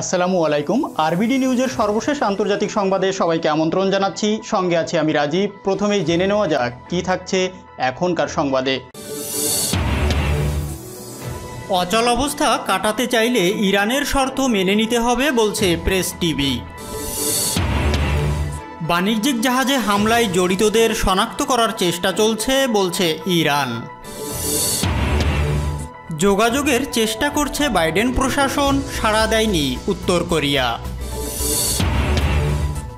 আসসালামু আলাইকুম। আরবিডি নিউজের সর্বশেষ আন্তর্জাতিক সংবাদে সবাইকে আমন্ত্রণ জানাচ্ছি। সঙ্গে আছি আমি রাজীব। প্রথমেই জেনে নেওয়া যাক, কী থাকছে এখনকার সংবাদে। অচল অবস্থা কাটাতে চাইলে ইরানের শর্ত মেনে নিতে হবে বলছে প্রেস টিভি। বাণিজ্যিক জাহাজে হামলায় জড়িতদের শনাক্ত করার চেষ্টা চলছে বলছে ইরান। যোগাযোগের চেষ্টা করছে বাইডেন প্রশাসন, সাড়া দেয়নি উত্তর কোরিয়া।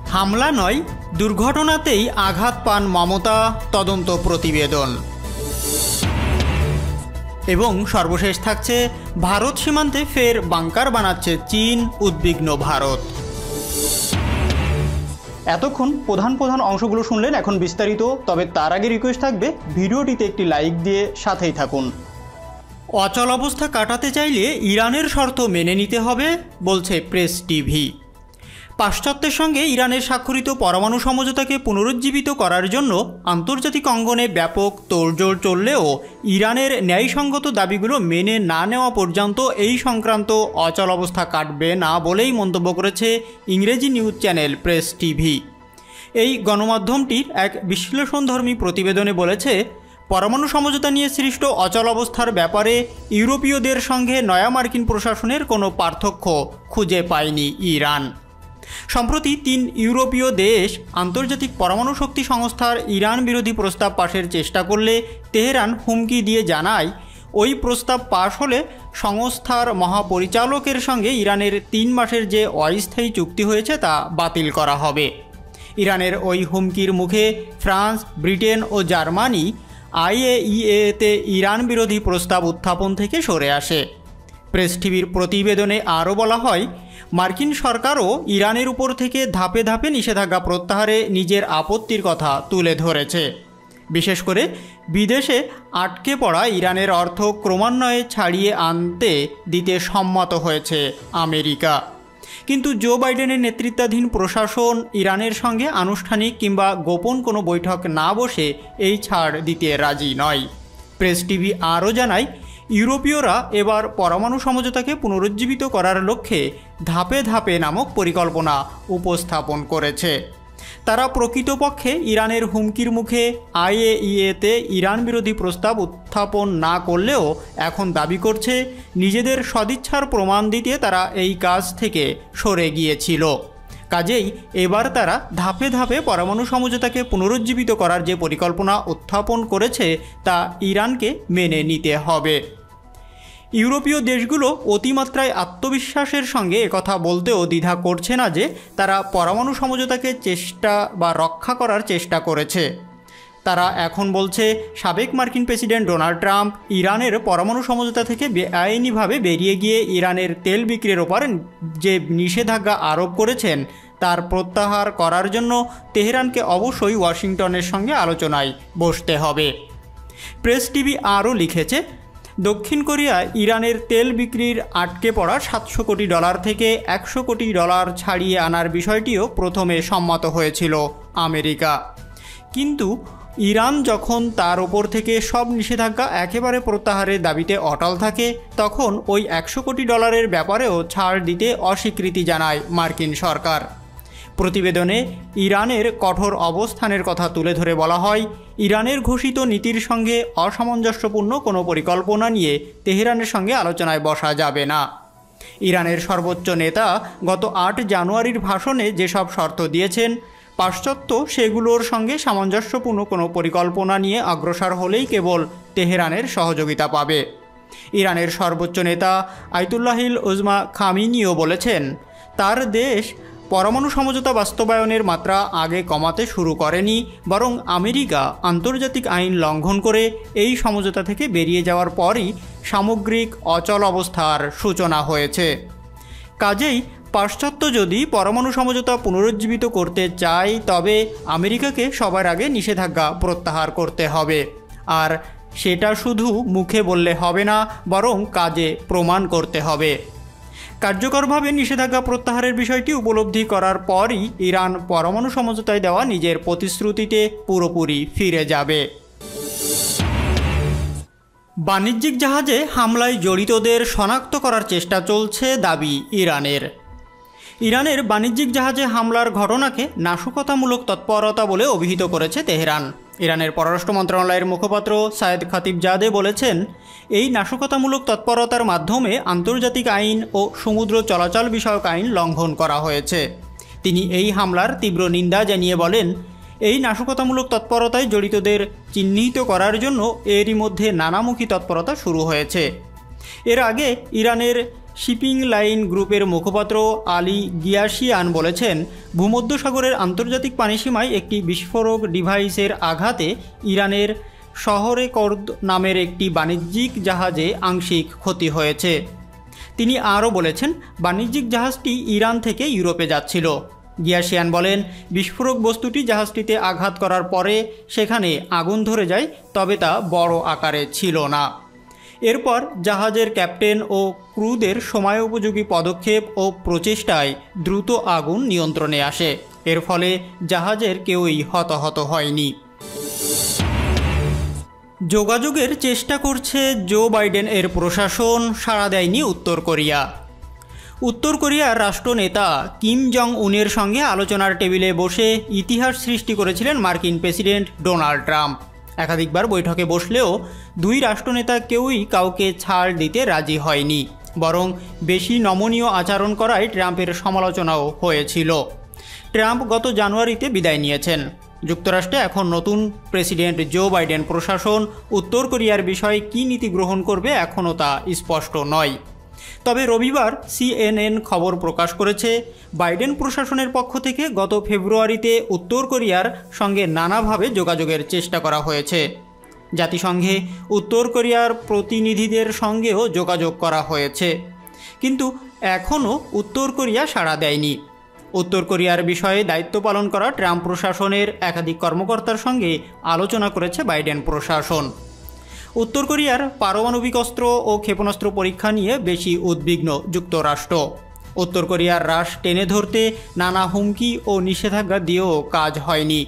হামলা নয়, দুর্ঘটনাতেই আঘাত পান মমতা, তদন্ত প্রতিবেদন। এবং সর্বশেষ থাকছে, ভারত সীমান্তে ফের বাংকার বানাচ্ছে চীন, উদ্বিগ্ন ভারত। এতক্ষণ প্রধান প্রধান অংশগুলো শুনলেন এখন বিস্তারিত, তবে তার আগে রিকোয়েস্ট থাকবে ভিডিওটিতে একটি লাইক দিয়ে সাথেই থাকুন। অচল অবস্থা কাটাতে চাইলে ইরানের শর্ত মেনে নিতে হবে, বলছে প্রেস টিভি। পাশ্চাত্যের সঙ্গে ইরানের স্বাক্ষরিত পরমাণু সমঝোতাকে পুনরুজ্জীবিত করার জন্য আন্তর্জাতিক অঙ্গনে ব্যাপক তোড়জোড় চললেও ইরানের ন্যায়সঙ্গত দাবিগুলো মেনে না নেওয়া পর্যন্ত এই সংক্রান্ত অচল অবস্থা কাটবে না বলেই মন্তব্য করেছে ইংরেজি নিউজ চ্যানেল প্রেস টিভি। এই গণমাধ্যমটির এক বিশ্লেষণধর্মী প্রতিবেদনে বলেছে পরমাণু সমঝোতা নিয়ে সৃষ্ট অচল অবস্থার ব্যাপারে ইউরোপীয়দের সঙ্গে নয়া মার্কিন প্রশাসনের কোনো পার্থক্য খুঁজে পায়নি ইরান। সম্প্রতি তিন ইউরোপীয় দেশ আন্তর্জাতিক পরমাণু শক্তি সংস্থার ইরান বিরোধী প্রস্তাব পাশের চেষ্টা করলে তেহরান হুমকি দিয়ে জানায়, ওই প্রস্তাব পাশ হলে সংস্থার মহাপরিচালকের সঙ্গে ইরানের তিন মাসের যে অস্থায়ী চুক্তি হয়েছে তা বাতিল করা হবে। ইরানের ওই হুমকির মুখে ফ্রান্স, ব্রিটেন ও জার্মানি আইএইএতে ইরান বিরোধী প্রস্তাব উত্থাপন থেকে সরে আসে। প্রেস টিভির প্রতিবেদনে আরও বলা হয়, মার্কিন সরকারও ইরানের উপর থেকে ধাপে ধাপে নিষেধাজ্ঞা প্রত্যাহারে নিজের আপত্তির কথা তুলে ধরেছে। বিশেষ করে, বিদেশে আটকে পড়া ইরানের অর্থ ক্রমান্বয়ে ছাড়িয়ে আনতে দিতে সম্মত হয়েছে আমেরিকা। কিন্তু জো বাইডেনের নেতৃত্বাধীন প্রশাসন ইরানের সঙ্গে আনুষ্ঠানিক কিংবা গোপন কোনো বৈঠক না বসে এই ছাড় দিতে রাজি নয়। প্রেস টিভি আরও জানায়, ইউরোপীয়রা এবার পরমাণু সমঝোতাকে পুনরুজ্জীবিত করার লক্ষ্যে ধাপে ধাপে নামক পরিকল্পনা উপস্থাপন করেছে। তারা প্রকৃতপক্ষে ইরানের হুমকির মুখে আইএইএতে ইরান বিরোধী প্রস্তাব উত্থাপন না করলেও এখন দাবি করছে নিজেদের সদিচ্ছার প্রমাণ দিতে তারা এই কাজ থেকে সরে গিয়েছিল। কাজেই এবার তারা ধাপে ধাপে পরমাণু সমঝোতাকে পুনরুজ্জীবিত করার যে পরিকল্পনা উত্থাপন করেছে তা ইরানকে মেনে নিতে হবে। ইউরোপীয় দেশগুলো অতিমাত্রায় আত্মবিশ্বাসের সঙ্গে একথা বলতেও দ্বিধা করছে না যে তারা পরমাণু সমঝোতাকে চেষ্টা বা রক্ষা করার চেষ্টা করেছে। তারা এখন বলছে, সাবেক মার্কিন প্রেসিডেন্ট ডোনাল্ড ট্রাম্প ইরানের পরমাণু সমঝোতা থেকে বেআইনিভাবে বেরিয়ে গিয়ে ইরানের তেল বিক্রির ওপর যে নিষেধাজ্ঞা আরোপ করেছেন, তার প্রত্যাহার করার জন্য তেহরানকে অবশ্যই ওয়াশিংটনের সঙ্গে আলোচনায় বসতে হবে। প্রেস টিভি আরও লিখেছে দক্ষিণ কোরিয়া ইরানের তেল বিক্রির আটকে পড়া সাতশো কোটি ডলার থেকে একশো কোটি ডলার ছাড়িয়ে আনার বিষয়টিও প্রথমে সম্মত হয়েছিল আমেরিকা। কিন্তু ইরান যখন তার ওপর থেকে সব নিষেধাজ্ঞা একেবারে প্রত্যাহারের দাবিতে অটল থাকে, তখন ওই একশো কোটি ডলারের ব্যাপারেও ছাড় দিতে অস্বীকৃতি জানায় মার্কিন সরকার। প্রতিবেদনে ইরানের কঠোর অবস্থানের কথা তুলে ধরে বলা হয়, ইরানের ঘোষিত নীতির সঙ্গে অসামঞ্জস্যপূর্ণ কোনো পরিকল্পনা নিয়ে তেহরানের সঙ্গে আলোচনায় বসা যাবে না। ইরানের সর্বোচ্চ নেতা গত আট জানুয়ারির ভাষণে যেসব শর্ত দিয়েছেন, পাশ্চাত্য সেগুলোর সঙ্গে সামঞ্জস্যপূর্ণ কোনো পরিকল্পনা নিয়ে অগ্রসর হলেই কেবল তেহরানের সহযোগিতা পাবে। ইরানের সর্বোচ্চ নেতা আইতুল্লাহিল উজমা খামিনিও বলেছেন, তার দেশ পরমাণু সমঝোতা বাস্তবায়নের মাত্রা আগে কমাতে শুরু করেনি, বরং আমেরিকা আন্তর্জাতিক আইন লঙ্ঘন করে এই সমঝোতা থেকে বেরিয়ে যাওয়ার পরই সামগ্রিক অচল অবস্থার সূচনা হয়েছে। কাজেই পাশ্চাত্য যদি পরমাণু সমঝোতা পুনরুজ্জীবিত করতে চায়, তবে আমেরিকাকে সবার আগে নিষেধাজ্ঞা প্রত্যাহার করতে হবে। আর সেটা শুধু মুখে বললে হবে না, বরং কাজে প্রমাণ করতে হবে। কার্যকরভাবে নিষেধাজ্ঞা প্রত্যাহারের বিষয়টি উপলব্ধি করার পরই ইরান পরমাণু সমঝোতায় দেওয়া নিজের প্রতিশ্রুতিতে পুরোপুরি ফিরে যাবে। বাণিজ্যিক জাহাজে হামলায় জড়িতদের শনাক্ত করার চেষ্টা চলছে দাবি ইরানের। ইরানের বাণিজ্যিক জাহাজে হামলার ঘটনাকে নাশকতামূলক তৎপরতা বলে অভিহিত করেছে তেহরান। ইরানের পররাষ্ট্র মন্ত্রণালয়ের মুখপাত্র সায়েদ খাতিব জাদে বলেছেন, এই নাশকতামূলক তৎপরতার মাধ্যমে আন্তর্জাতিক আইন ও সমুদ্র চলাচল বিষয়ক আইন লঙ্ঘন করা হয়েছে। তিনি এই হামলার তীব্র নিন্দা জানিয়ে বলেন, এই নাশকতামূলক তৎপরতায় জড়িতদের চিহ্নিত করার জন্য এরই মধ্যে নানামুখী তৎপরতা শুরু হয়েছে। এর আগে ইরানের শিপিং লাইন গ্রুপের মুখপাত্র আলী গিয়াসিয়ান বলেছেন, ভূমধ্যসাগরের আন্তর্জাতিক পানিসীমায় একটি বিস্ফোরক ডিভাইসের আঘাতে ইরানের শহরে কর্দ নামের একটি বাণিজ্যিক জাহাজে আংশিক ক্ষতি হয়েছে। তিনি আরও বলেছেন, বাণিজ্যিক জাহাজটি ইরান থেকে ইউরোপে যাচ্ছিল। গিয়াসিয়ান বলেন, বিস্ফোরক বস্তুটি জাহাজটিতে আঘাত করার পরে সেখানে আগুন ধরে যায়, তবে তা বড় আকারে ছিল না। এরপর জাহাজের ক্যাপ্টেন ও ক্রুদের সময়োপযোগী পদক্ষেপ ও প্রচেষ্টায় দ্রুত আগুন নিয়ন্ত্রণে আসে। এর ফলে জাহাজের কেউই হতাহত হয়নি। যোগাযোগের চেষ্টা করছে জো বাইডেন এর প্রশাসন, সাড়া দেয়নি উত্তর কোরিয়া। উত্তর কোরিয়ার রাষ্ট্রনেতা কিম জং উনের সঙ্গে আলোচনার টেবিলে বসে ইতিহাস সৃষ্টি করেছিলেন মার্কিন প্রেসিডেন্ট ডোনাল্ড ট্রাম্প। একাধিকবার বৈঠকে বসলেও দুই রাষ্ট্রনেতা কেউই কাউকে ছাড় দিতে রাজি হয়নি, বরং বেশি নমনীয় আচরণ করায় ট্রাম্পের সমালোচনাও হয়েছিল। ট্রাম্প গত জানুয়ারিতে বিদায় নিয়েছেন। যুক্তরাষ্ট্রে এখন নতুন প্রেসিডেন্ট জো বাইডেন প্রশাসন, উত্তর কোরিয়ার বিষয়ে কী নীতি গ্রহণ করবে এখনও তা স্পষ্ট নয়। তবে রবিবার সিএনএন খবর প্রকাশ করেছে। বাইডেন প্রশাসনের পক্ষ থেকে গত ফেব্রুয়ারিতে উত্তর কোরিয়ার সঙ্গে নানাভাবে যোগাযোগের চেষ্টা করা হয়েছে। জাতিসংঘে উত্তর কোরিয়ার প্রতিনিধিদের সঙ্গেও যোগাযোগ করা হয়েছে। কিন্তু এখনও উত্তর কোরিয়া সাড়া দেয়নি। উত্তর কোরিয়ার বিষয়ে দায়িত্ব পালন করা ট্রাম্প প্রশাসনের একাধিক কর্মকর্তার সঙ্গে আলোচনা করেছে বাইডেন প্রশাসন। উত্তর কোরিয়ার পারমাণবিক অস্ত্র ও ক্ষেপণাস্ত্র পরীক্ষা নিয়ে বেশি উদ্বিগ্ন যুক্তরাষ্ট্র। উত্তর কোরিয়ার হ্রাস টেনে ধরতে নানা হুমকি ও নিষেধাজ্ঞা দিয়েও কাজ হয়নি।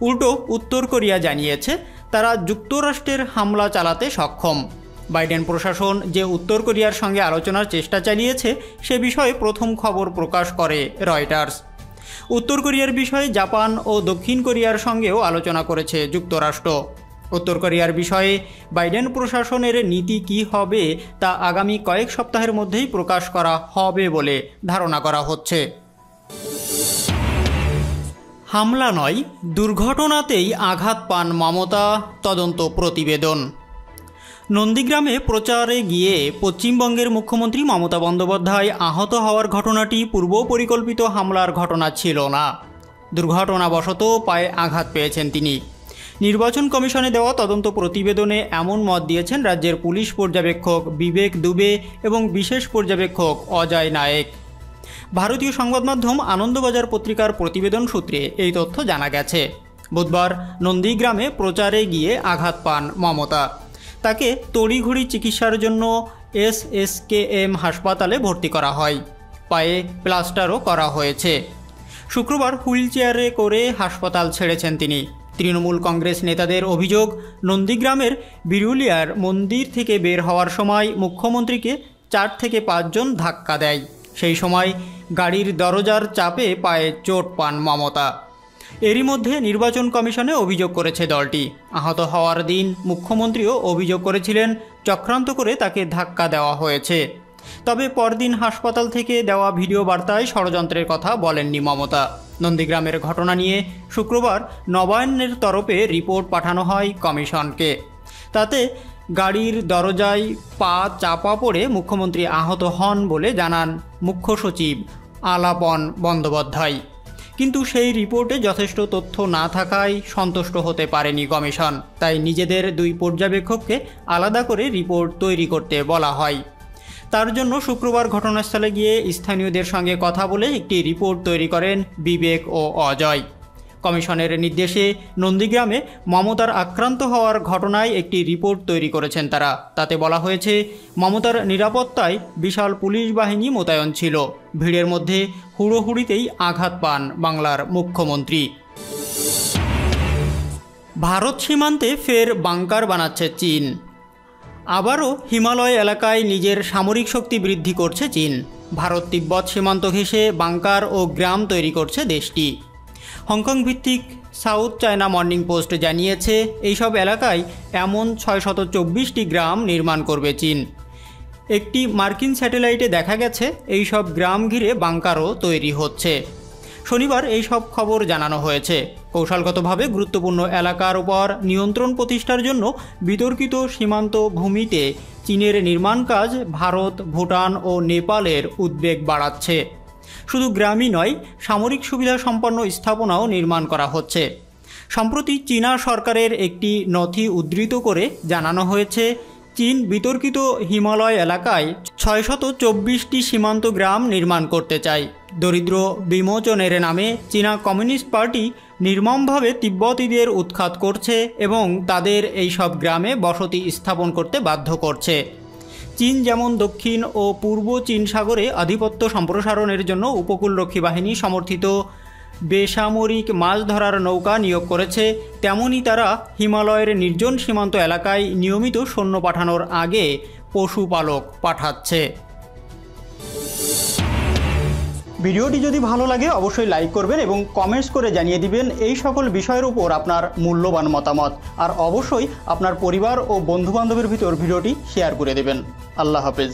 উল্টো উত্তর কোরিয়া জানিয়েছে, তারা যুক্তরাষ্ট্রের হামলা চালাতে সক্ষম। বাইডেন প্রশাসন যে উত্তর কোরিয়ার সঙ্গে আলোচনার চেষ্টা চালিয়েছে, সে বিষয়ে প্রথম খবর প্রকাশ করে রয়টার্স। উত্তর কোরিয়ার বিষয়ে জাপান ও দক্ষিণ কোরিয়ার সঙ্গেও আলোচনা করেছে যুক্তরাষ্ট্র। উত্তর কোরিয়ার বিষয়ে বাইডেন প্রশাসনের নীতি কি হবে তা আগামী কয়েক সপ্তাহের মধ্যেই প্রকাশ করা হবে বলে ধারণা করা হচ্ছে। হামলা নয়, দুর্ঘটনাতেই আঘাত পান মমতা, তদন্ত প্রতিবেদন। নন্দীগ্রামে প্রচারে গিয়ে পশ্চিমবঙ্গের মুখ্যমন্ত্রী মমতা বন্দ্যোপাধ্যায় আহত হওয়ার ঘটনাটি পূর্ব পরিকল্পিত হামলার ঘটনা ছিল না। দুর্ঘটনাবশত পায়ে আঘাত পেয়েছেন তিনি। নির্বাচন কমিশনে দেওয়া তদন্ত প্রতিবেদনে এমন মত দিয়েছেন রাজ্যের পুলিশ পর্যবেক্ষক বিবেক দুবে এবং বিশেষ পর্যবেক্ষক অজয় নায়েক। ভারতীয় সংবাদ মাধ্যম আনন্দবাজার পত্রিকার প্রতিবেদন সূত্রে এই তথ্য জানা গেছে। বুধবার নন্দীগ্রামে প্রচারে গিয়ে আঘাত পান মমতা। তাকে তড়িঘড়ি চিকিৎসার জন্য এসএসকেএম হাসপাতালে ভর্তি করা হয়। পায়ে প্লাস্টারও করা হয়েছে। শুক্রবার হুইল চেয়ারে করে হাসপাতাল ছেড়েছেন তিনি। তৃণমূল কংগ্রেস নেতাদের অভিযোগ, নন্দীগ্রামের বিরুলিয়ার মন্দির থেকে বের হওয়ার সময় মুখ্যমন্ত্রীকে চার থেকে পাঁচজন ধাক্কা দেয়। সেই সময় গাড়ির দরজার চাপে পায়ে চোট পান মমতা। এরই মধ্যে নির্বাচন কমিশনে অভিযোগ করেছে দলটি। আহত হওয়ার দিন মুখ্যমন্ত্রীও অভিযোগ করেছিলেন, চক্রান্ত করে তাকে ধাক্কা দেওয়া হয়েছে। তবে পরদিন হাসপাতাল থেকে দেওয়া ভিডিও বার্তায় ষড়যন্ত্রের কথা বলেননি মমতা। নন্দীগ্রামের ঘটনা নিয়ে শুক্রবার নবায়নের তরফে রিপোর্ট পাঠানো হয় কমিশনকে। তাতে গাড়ির দরজায় পা চাপা পড়ে মুখ্যমন্ত্রী আহত হন বলে জানান মুখ্য সচিব আলাপন বন্দ্যোপাধ্যায়। কিন্তু সেই রিপোর্টে যথেষ্ট তথ্য না থাকায় সন্তুষ্ট হতে পারেনি কমিশন। তাই নিজেদের দুই পর্যবেক্ষককে আলাদা করে রিপোর্ট তৈরি করতে বলা হয়। তার জন্য শুক্রবার ঘটনাস্থলে গিয়ে স্থানীয়দের সঙ্গে কথা বলে একটি রিপোর্ট তৈরি করেন বিবেক ও অজয়। কমিশনের নির্দেশে নন্দীগ্রামে মমতার আক্রান্ত হওয়ার ঘটনায় একটি রিপোর্ট তৈরি করেছেন তারা। তাতে বলা হয়েছে, মমতার নিরাপত্তায় বিশাল পুলিশ বাহিনী মোতায়েন ছিল। ভিড়ের মধ্যে হুড়োহুড়িতেই আঘাত পান বাংলার মুখ্যমন্ত্রী। ভারত সীমান্তে ফের বাংকার বানাচ্ছে চীন। আবারও হিমালয় এলাকায় নিজের সামরিক শক্তি বৃদ্ধি করছে চীন। ভারত তিব্বত সীমান্ত ঘেঁষে বাংকার ও গ্রাম তৈরি করছে দেশটি। হংকং ভিত্তিক সাউথ চায়না মর্নিং পোস্ট জানিয়েছে, এইসব এলাকায় এমন ছয়শত চব্বিশটি গ্রাম নির্মাণ করবে চীন। একটি মার্কিন স্যাটেলাইটে দেখা গেছে, এইসব গ্রাম ঘিরে বাংকারও তৈরি হচ্ছে। শনিবার এই সব খবর জানানো হয়েছে। কৌশলগতভাবে গুরুত্বপূর্ণ এলাকার উপর নিয়ন্ত্রণ প্রতিষ্ঠার জন্য বিতর্কিত সীমান্ত ভূমিতে চীনের নির্মাণ কাজ ভারত, ভুটান ও নেপালের উদ্বেগ বাড়াচ্ছে। শুধু গ্রামই নয়, সামরিক সুবিধা সম্পন্ন স্থাপনাও নির্মাণ করা হচ্ছে। সম্প্রতি চীনা সরকারের একটি নথি উদ্ধৃত করে জানানো হয়েছে, চীন বিতর্কিত হিমালয় এলাকায় ছয়শত চব্বিশটি সীমান্ত গ্রাম নির্মাণ করতে চায়। দরিদ্র বিমোচনের নামে চীনা কমিউনিস্ট পার্টি নির্মমভাবে তিব্বতীদের উৎখাত করছে এবং তাদের এই সব গ্রামে বসতি স্থাপন করতে বাধ্য করছে। চীন যেমন দক্ষিণ ও পূর্ব চীন সাগরে আধিপত্য সম্প্রসারণের জন্য উপকূলরক্ষী বাহিনী সমর্থিত বেসামরিক মাছ ধরার নৌকা নিয়োগ করেছে তেমনই তারা হিমালয়ের নির্জন সীমান্ত এলাকায় নিয়মিত সৈন্য পাঠানোর আগে পশুপালক পাঠাচ্ছে। ভিডিওটি যদি ভালো লাগে, অবশ্যই লাইক করবেন এবং কমেন্টস করে জানিয়ে দিবেন এই সকল বিষয়ের উপর আপনার মূল্যবান মতামত। আর অবশ্যই আপনার পরিবার ও বন্ধুবান্ধবের ভিতর ভিডিওটি শেয়ার করে দেবেন। আল্লাহ হাফেজ।